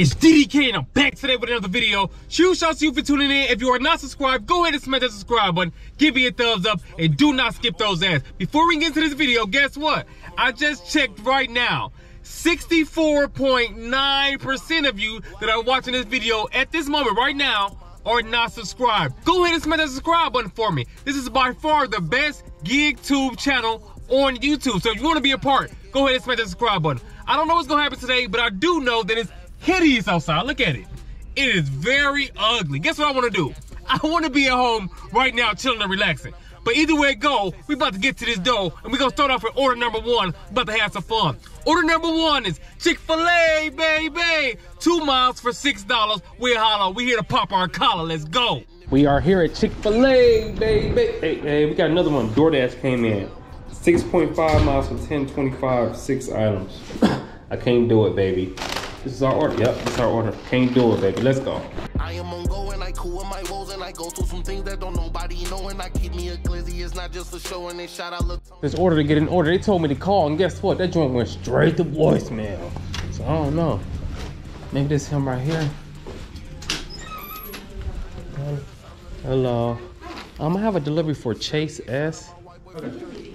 It's DDK and I'm back today with another video. Huge shout out to you for tuning in. If you are not subscribed, go ahead and smash that subscribe button. Give me a thumbs up and do not skip those ads. Before we get into this video, guess what? I just checked right now. 64.9% of you that are watching this video at this moment right now are not subscribed. Go ahead and smash that subscribe button for me. This is by far the best gig tube channel on YouTube. So if you want to be a part, go ahead and smash that subscribe button. I don't know what's gonna happen today, but I do know that it's hideous outside. Look at it. It is very ugly. Guess what I want to do? I want to be at home right now, chilling and relaxing. But either way it go, we about to get to this dough, and we gonna start off with order number one. About to have some fun. Order number one is Chick-fil-A, baby. Two miles for six dollars. We're hollow. We here to pop our collar. Let's go. We are here at Chick-fil-A, baby. Hey, hey, we got another one. DoorDash came in. 6.5 miles for 10.25, six items. I can't do it, baby. This is our order. Yep, this is our order. Can't do it, baby. Let's go. I am on go and I cool with my woes and I go through some things that don't nobody know and I keep me a glizzy. It's not just for show and they shout out look. This order to get an order. They told me to call, and guess what? That joint went straight to voicemail. So I don't know. Maybe this him right here. Hello. I'm gonna have a delivery for Chase S.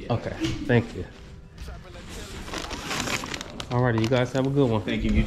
Okay, thank you. Alrighty, you guys have a good one. Thank you.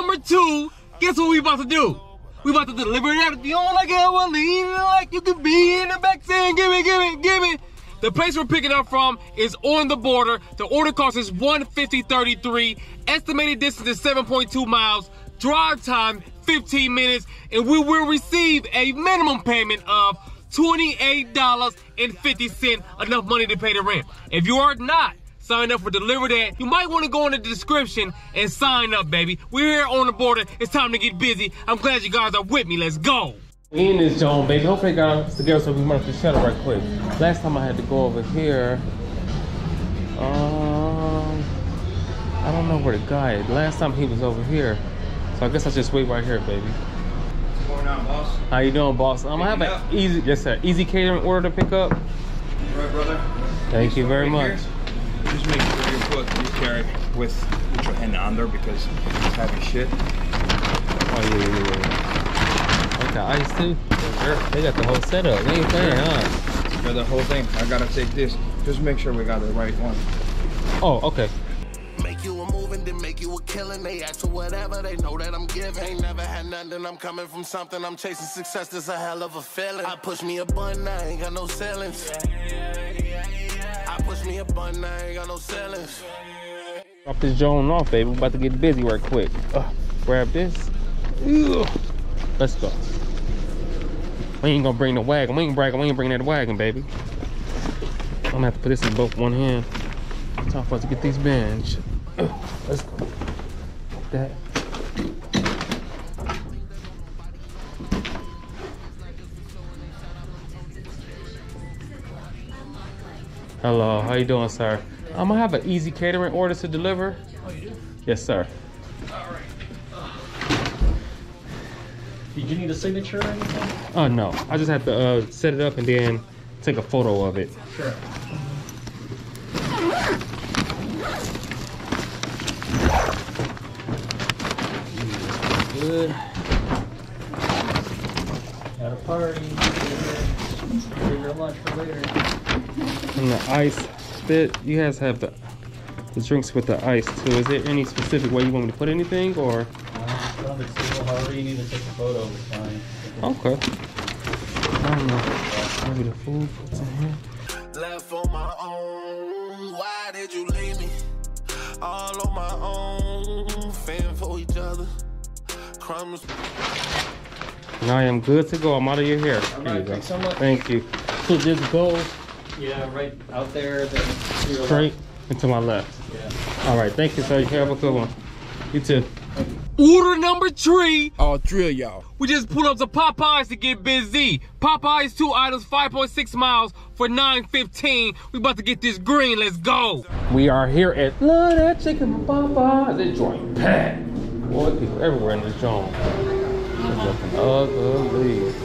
Number two. Guess what we about to do? We about to deliver that at the only like I want leaning like you can be in the back saying, give me, give me, give me. The place we're picking up from is on the border. The order cost is 150.33. Estimated distance is 7.2 miles. Drive time 15 minutes, and we will receive a minimum payment of $28.50, enough money to pay the rent. If you are not sign up for Deliver That, you might want to go in the description and sign up, baby. We're here on the border. It's time to get busy. I'm glad you guys are with me. Let's go. We in this zone, baby. Hopefully, got us together so we can run up the shuttle right quick. Last time I had to go over here. Um, I don't know where the guy is. Last time he was over here. So I guess I'll just wait right here, baby. What's going on, boss? How you doing, boss? I'm gonna have an easy, yes sir, easy catering order to pick up. All right, brother. Thank you very much. here. Just make sure you put you carry with, with your hand under because it's heavy shit. Oh yeah, yeah, yeah. Okay, ice too. They got the whole setup. They ain't playing, huh? For the whole thing, I gotta take this. Just make sure we got the right one. Oh, okay. Make you a move and then make you a killing. They ask for whatever, they know that I'm giving. Ain't never had nothing, I'm coming from something. I'm chasing success, that's a hell of a feeling. I push me a button, I ain't got no ceilings. I me a I ain't got no ceilings. Drop this Joan off, baby. We're about to get busy right quick. Ugh, grab this. Let's go. We ain't gonna bring the wagon. We ain't bragging. We ain't bringing that wagon, baby. I'm gonna have to put this in both one hand. Time for us to get these. Ugh, Let's go. That. Hello, how you doing, sir? I'm gonna have an easy catering order to deliver. Oh, you do? Yes, sir. Did you need a signature or anything? Oh no, I just have to uh, set it up and then take a photo of it. Sure. Good. Got a party. Save your lunch for later. And the ice fit, you guys have the the drinks with the ice too. Is there any specific way you want me to put anything or? Uh, don't exceed however you need to take a photo is fine. Okay. I don't know. Maybe the food what's in here. Left on my own, why did you leave me? All on my own, fend for each other. Crumbs. Now I am good to go. I'm out of your hair. Here right, you go. thanks so much. Thank you. So just go Yeah, right out there. Then straight and to my left. left. Yeah. All right. Thank you, sir. You have a good one. You too. Order number three. All three of y'all. We just pulled up to Popeyes to get busy. Popeyes, two items, 5.6 miles for 9.15. We about to get this green. Let's go. We are here at Love That Chicken from Popeyes. This joint packed. Boy, people everywhere in this joint. It's looking ugly.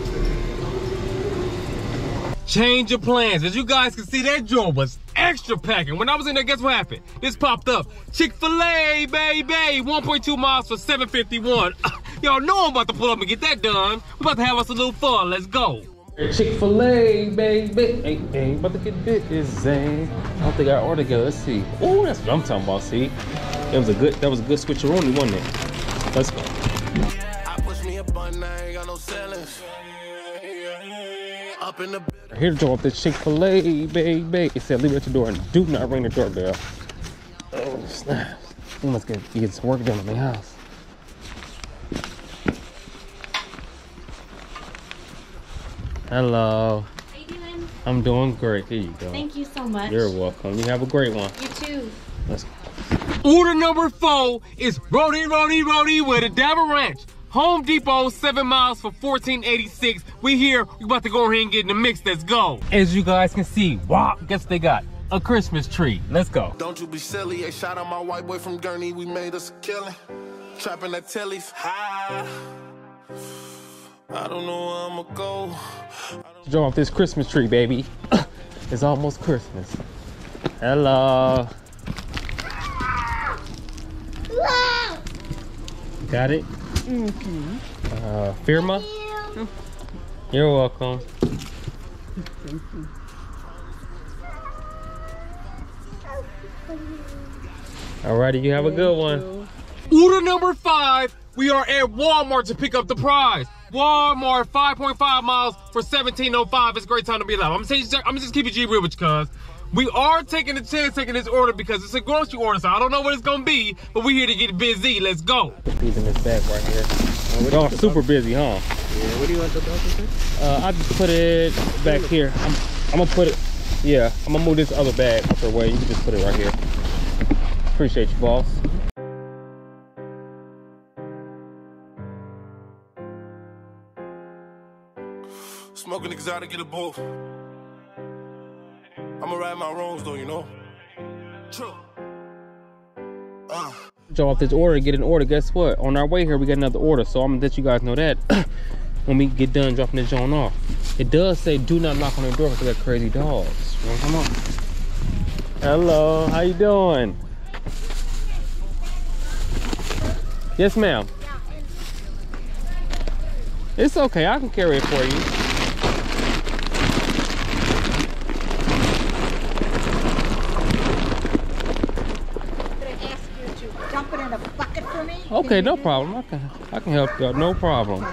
Change your plans. As you guys can see, that joint was extra packing. When I was in there, guess what happened? This popped up. Chick-fil-A, baby, 1.2 miles for 751. Y'all know I'm about to pull up and get that done. We're about to have us a little fun. Let's go. Chick-fil-A, baby. Hey, hey, about to get busy. I don't think I ordered together. Let's see. Oh, that's what I'm talking about. See, that was a good. That was a good switcheroni, wasn't it? Let's go. I push me a button, I ain't got no ceilings. Up in the Here to drop this Chick-fil-A, baby. It said leave it at the door and do not ring the doorbell. Oh, snap. We must get, get some work done in the house. Hello. How you doing? I'm doing great. Here you go. Thank you so much. You're welcome. You have a great one. You too. Let's go. Order number four is Roadie Roadie Roadie with a Dabber Ranch. Home Depot, seven miles for 1486. We here, we about to go ahead and get in the mix. Let's go. As you guys can see, wow, guess they got? A Christmas tree. Let's go. Don't you be silly, a shot on my white boy from Gurney, we made us a killing. Trapping at Tilly's high. I don't know where I'ma go. Draw off this Christmas tree, baby. it's almost Christmas. Hello. Got it? Uh, Firma? You're welcome. Alrighty, you have a good one. Order number five. We are at Walmart to pick up the prize. Walmart, 5.5 miles for 17.05. It's a great time to be alive. I'm gonna, I'm just keeping it G real with you, cuz. We are taking a chance taking this order because it's a grocery order, so I don't know what it's gonna be, but we're here to get busy. Let's go. These in this bag right here. Oh, super busy, huh? Yeah, what do you want the dog to Uh, I just put it back here. I'm, I'm gonna put it, yeah, I'm gonna move this other bag out the way. You can just put it right here. Appreciate you, boss. Smoking exotic, get a both. I'ma ride my wrongs though, you know? True. Uh. Draw off this order, get an order. Guess what? On our way here, we got another order. So I'm gonna let you guys know that when we get done dropping this joint off. It does say do not knock on the door because got crazy dogs. Come on. Hello, how you doing? Yes, ma'am. It's okay, I can carry it for you. Could I ask you to dump it in a bucket for me? Can Okay, no problem. I can I can help you. No problem.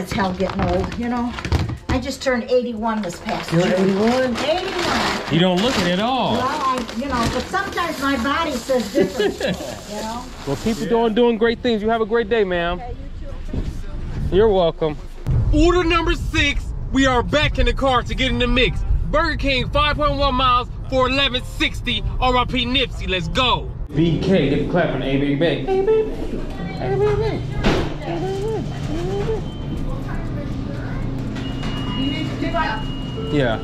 it's hell getting old, you know? I just turned 81 this past You're June. 81? 81. You don't look it at all. Well, I, you know, but sometimes my body says different, you know? Well, keep it doing doing great things. You have a great day, ma'am. You're welcome. Order number six. We are back in the car to get in the mix. Burger King, 5.1 miles for 1160. RIP Nipsey. Let's go. BK, get the clapping. A baby, baby. Hey, baby. Hey, baby. Yeah.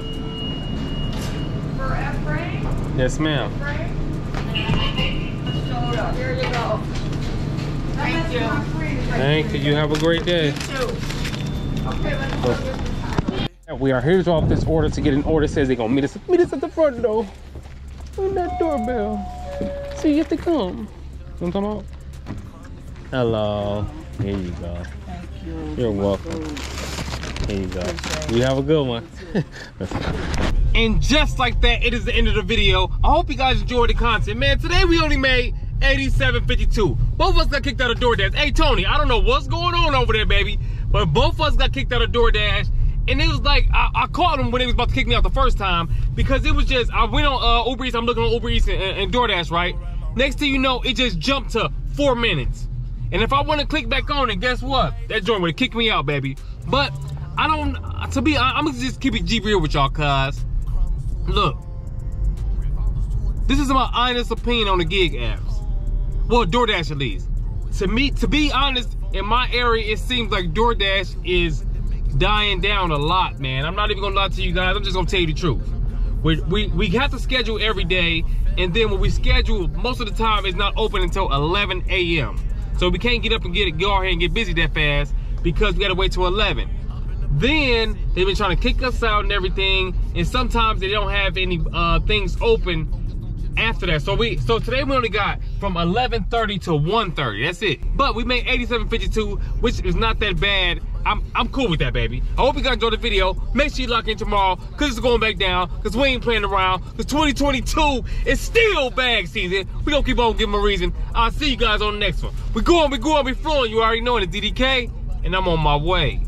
Yes, ma'am. Thank you. Thank You You have a great day. We are here to drop this order to get an order. Says they're gonna meet us meet us at the front door. Ring that doorbell. So you have to come. You know what I'm talking about? Hello. Here you go. Thank you. You're welcome. Here you go. You have a good one. and just like that, it is the end of the video. I hope you guys enjoyed the content. Man, today we only made 87.52. Both of us got kicked out of DoorDash. Hey, Tony, I don't know what's going on over there, baby, but both of us got kicked out of DoorDash. And it was like, I, I called him when he was about to kick me out the first time because it was just, I went on uh, Uber Eats, I'm looking on Uber Eats and, and DoorDash, right? Next thing you know, it just jumped to four minutes. And if I want to click back on it, guess what? That joint would have kicked me out, baby. But I don't, to be, I, I'm gonna just keep it G real with y'all, cuz. Look, this is my honest opinion on the gig apps. Well, DoorDash at least. To me, to be honest, in my area, it seems like DoorDash is dying down a lot, man. I'm not even gonna lie to you guys. I'm just gonna tell you the truth. We, we, we have to schedule every day, and then when we schedule, most of the time it's not open until 11 a.m. So we can't get up and get it, go ahead and get busy that fast because we gotta wait till 11. Then they've been trying to kick us out and everything, and sometimes they don't have any uh, things open after that. So we so today we only got from 11:30 to 1:30. That's it. But we made 87.52, which is not that bad. I'm I'm cool with that, baby. I hope you guys enjoyed the video. Make sure you lock in tomorrow, cause it's going back down, cause we ain't playing around, cause 2022 is still bag season. We gonna keep on giving a reason. I'll see you guys on the next one. We going, we going, we flowing. You already know it, DDK, and I'm on my way.